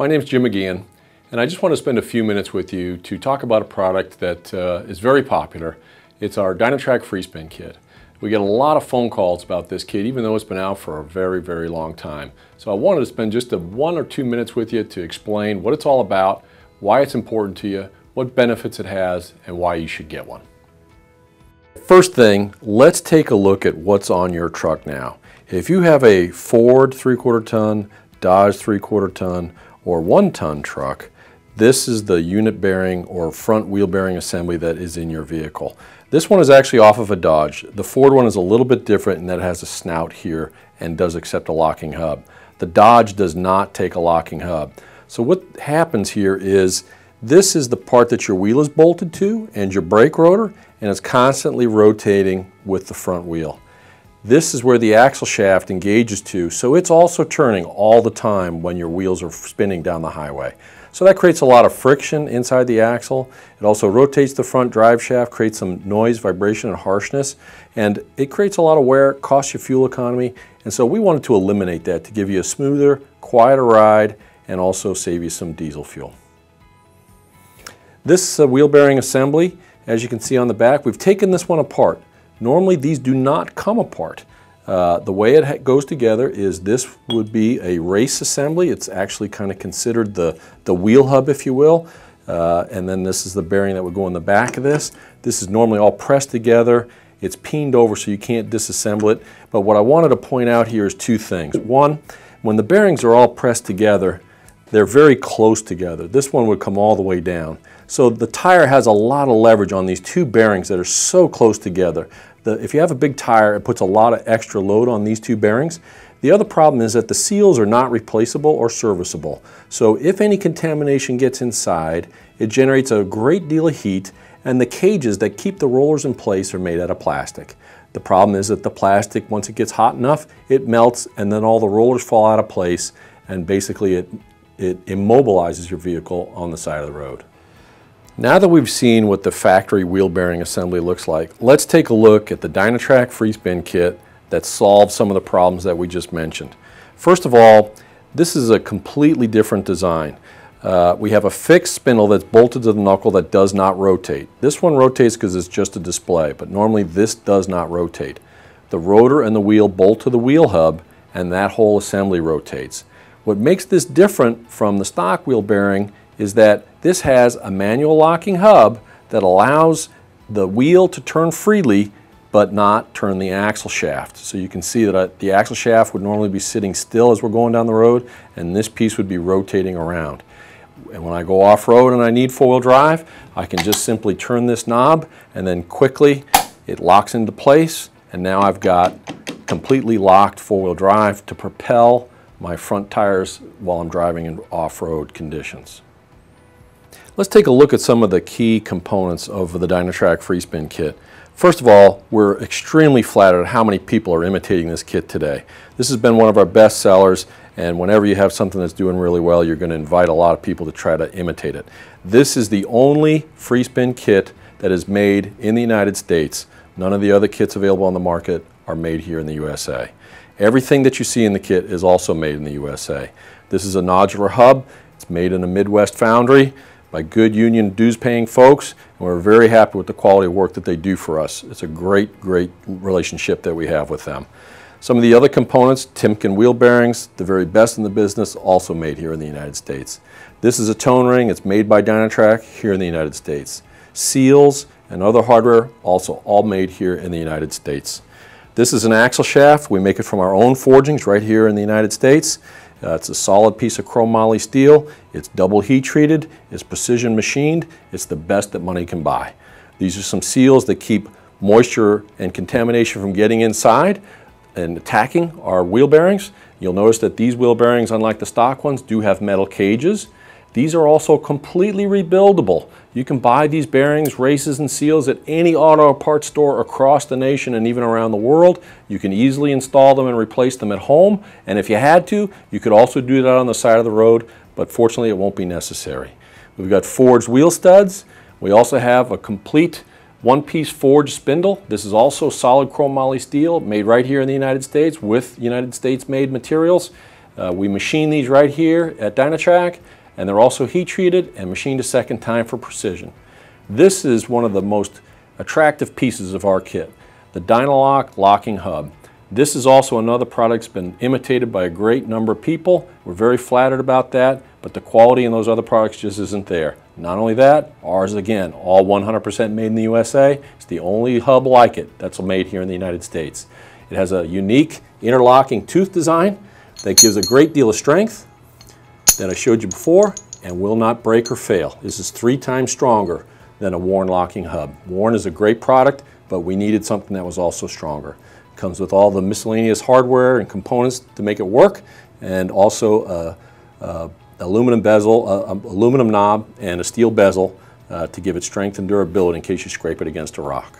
My name is Jim McGean, and I just want to spend a few minutes with you to talk about a product that uh, is very popular. It's our Dynatrac Free Spin Kit. We get a lot of phone calls about this kit, even though it's been out for a very, very long time. So I wanted to spend just a one or two minutes with you to explain what it's all about, why it's important to you, what benefits it has, and why you should get one. First thing, let's take a look at what's on your truck now. If you have a Ford three-quarter ton, Dodge three-quarter ton, or one-ton truck, this is the unit bearing or front wheel bearing assembly that is in your vehicle. This one is actually off of a Dodge. The Ford one is a little bit different in that it has a snout here and does accept a locking hub. The Dodge does not take a locking hub. So what happens here is this is the part that your wheel is bolted to and your brake rotor and it's constantly rotating with the front wheel. This is where the axle shaft engages to, so it's also turning all the time when your wheels are spinning down the highway. So that creates a lot of friction inside the axle. It also rotates the front drive shaft, creates some noise, vibration, and harshness, and it creates a lot of wear, costs you fuel economy, and so we wanted to eliminate that to give you a smoother, quieter ride, and also save you some diesel fuel. This uh, wheel bearing assembly as you can see on the back, we've taken this one apart. Normally these do not come apart. Uh, the way it goes together is this would be a race assembly. It's actually kind of considered the, the wheel hub, if you will. Uh, and then this is the bearing that would go in the back of this. This is normally all pressed together. It's peened over so you can't disassemble it. But what I wanted to point out here is two things. One, when the bearings are all pressed together, they're very close together. This one would come all the way down. So the tire has a lot of leverage on these two bearings that are so close together. The, if you have a big tire, it puts a lot of extra load on these two bearings. The other problem is that the seals are not replaceable or serviceable. So if any contamination gets inside, it generates a great deal of heat and the cages that keep the rollers in place are made out of plastic. The problem is that the plastic, once it gets hot enough, it melts and then all the rollers fall out of place and basically it, it immobilizes your vehicle on the side of the road. Now that we've seen what the factory wheel bearing assembly looks like, let's take a look at the Dynatrac free spin kit that solves some of the problems that we just mentioned. First of all, this is a completely different design. Uh, we have a fixed spindle that's bolted to the knuckle that does not rotate. This one rotates because it's just a display, but normally this does not rotate. The rotor and the wheel bolt to the wheel hub and that whole assembly rotates. What makes this different from the stock wheel bearing is that this has a manual locking hub that allows the wheel to turn freely but not turn the axle shaft. So you can see that uh, the axle shaft would normally be sitting still as we're going down the road and this piece would be rotating around. And when I go off-road and I need four-wheel drive, I can just simply turn this knob and then quickly it locks into place and now I've got completely locked four-wheel drive to propel my front tires while I'm driving in off-road conditions. Let's take a look at some of the key components of the Dynatrac Free Spin Kit. First of all, we're extremely flattered at how many people are imitating this kit today. This has been one of our best sellers and whenever you have something that's doing really well, you're going to invite a lot of people to try to imitate it. This is the only free spin kit that is made in the United States. None of the other kits available on the market are made here in the USA. Everything that you see in the kit is also made in the USA. This is a nodular hub. It's made in a Midwest foundry by good union dues paying folks and we're very happy with the quality of work that they do for us. It's a great, great relationship that we have with them. Some of the other components, Timken wheel bearings, the very best in the business, also made here in the United States. This is a tone ring, it's made by Dynatrac here in the United States. Seals and other hardware, also all made here in the United States. This is an axle shaft. We make it from our own forgings right here in the United States. Uh, it's a solid piece of chromoly steel. It's double heat treated. It's precision machined. It's the best that money can buy. These are some seals that keep moisture and contamination from getting inside and attacking our wheel bearings. You'll notice that these wheel bearings, unlike the stock ones, do have metal cages. These are also completely rebuildable. You can buy these bearings, races, and seals at any auto parts store across the nation and even around the world. You can easily install them and replace them at home. And if you had to, you could also do that on the side of the road, but fortunately it won't be necessary. We've got forged wheel studs. We also have a complete one-piece forged spindle. This is also solid chromoly steel made right here in the United States with United States made materials. Uh, we machine these right here at Dynatrac, and they're also heat treated and machined a second time for precision. This is one of the most attractive pieces of our kit, the Dynalock locking hub. This is also another product that's been imitated by a great number of people. We're very flattered about that, but the quality in those other products just isn't there. Not only that, ours again, all 100% made in the USA. It's the only hub like it that's made here in the United States. It has a unique interlocking tooth design that gives a great deal of strength that I showed you before and will not break or fail. This is three times stronger than a Warn locking hub. Warn is a great product, but we needed something that was also stronger. It Comes with all the miscellaneous hardware and components to make it work, and also a, a aluminum bezel, a, a aluminum knob, and a steel bezel uh, to give it strength and durability in case you scrape it against a rock.